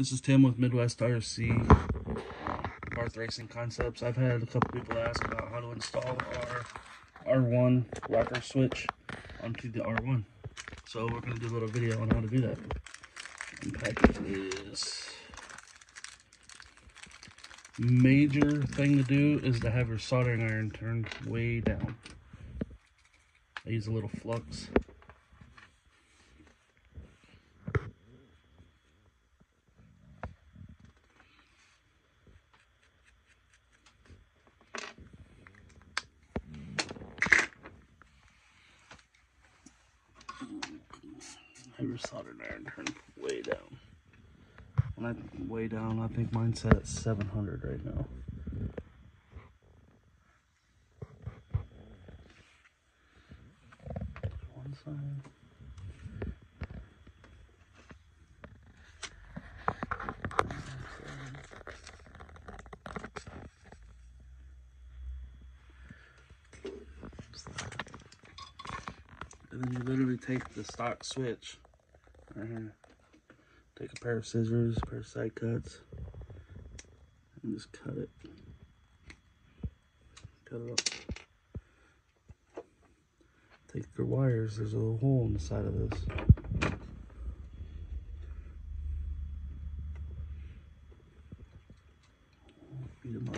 This is Tim with Midwest RC Barth Racing Concepts. I've had a couple people ask about how to install our R1 rocker switch onto the R1. So we're going to do a little video on how to do that. Unpack this. Major thing to do is to have your soldering iron turned way down. I use a little flux. Your soldering iron turned way down. When I way down, I think mine's set at 700 right now. One side. And then you literally take the stock switch here. Take a pair of scissors, pair of side cuts, and just cut it. Cut it up. Take your wires, there's a little hole in the side of this. Feed them up.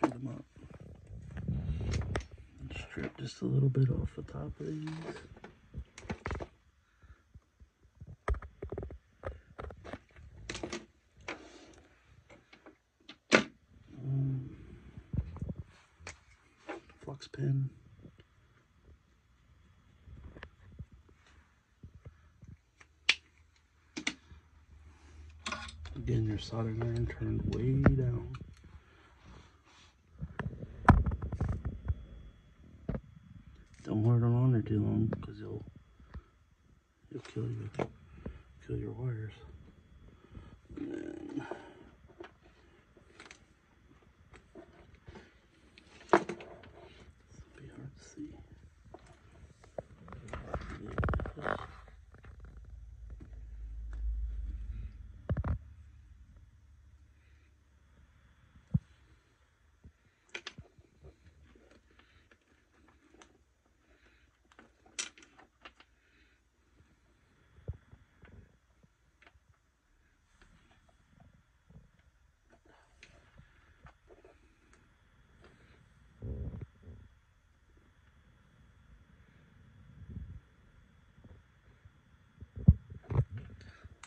Feed them up. And just a little bit off the top of these. Um, flux pin. Again, your soldering iron turned way down. Don't hold it on there too long because you'll you'll kill your kill your wires. And then be hard to see.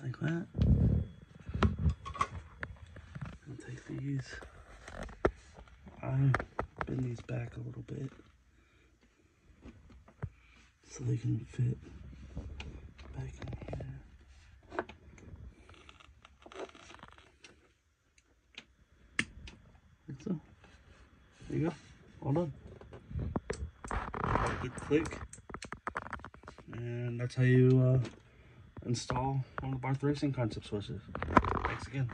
Like that. And take these. I bend these back a little bit so they can fit back in here. Like so. There you go. All done. Good click. And that's how you uh, install one of the Barth Racing Concept switches. Thanks again.